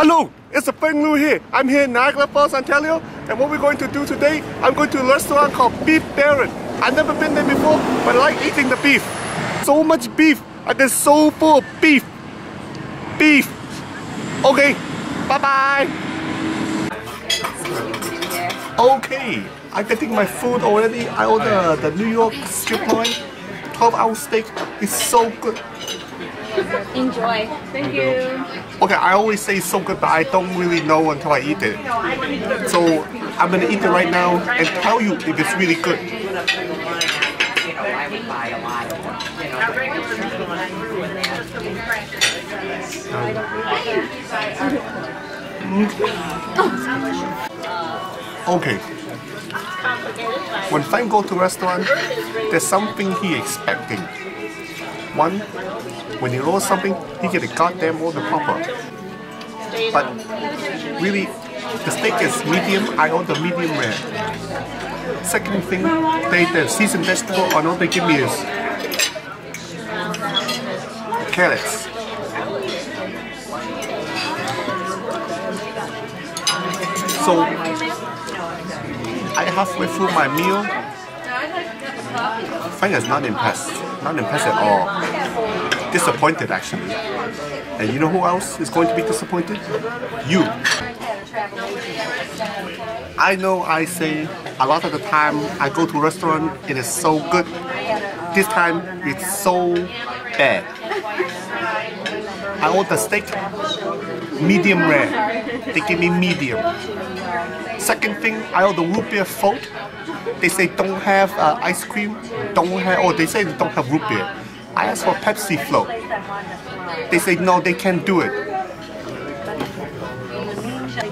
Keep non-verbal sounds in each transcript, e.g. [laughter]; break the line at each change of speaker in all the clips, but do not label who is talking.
Hello, it's a Feng Lu here. I'm here in Niagara Falls, Ontario, and what we're going to do today, I'm going to a restaurant called Beef Baron. I've never been there before, but I like eating the beef. So much beef, I get so full of beef. Beef. Okay, bye-bye. Okay, I'm getting my food already. I ordered the New York strip loin, 12 ounce steak. It's so good.
Enjoy. Thank you.
Okay, I always say so good, but I don't really know until I eat it. So I'm gonna eat it right now and tell you if it's really good. Okay. When Frank go to restaurant, there's something he expecting. One, when he order something, he get a goddamn order proper. But really, the steak is medium, I order medium rare. Second thing, they the seasoned vegetable I know they give me is carrots. So I halfway through my meal, Is not impressed. Not impressed at all. Disappointed actually. And you know who else is going to be disappointed? You. I know I say a lot of the time I go to restaurant, it is so good. This time it's so bad. I order steak, medium rare. They give me medium. Second thing, I order root beer float. They say don't have uh, ice cream, don't have, or they say they don't have root beer. I asked for Pepsi float. They say no, they can't do it.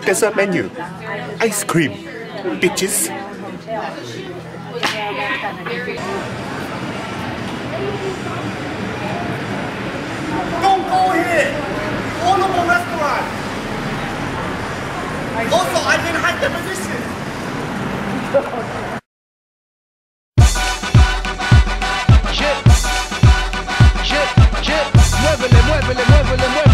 Dessert menu, ice cream, bitches. Don't go here! Honorable restaurant! Also, I didn't hide the position! [laughs] muévele, muévele, muévele.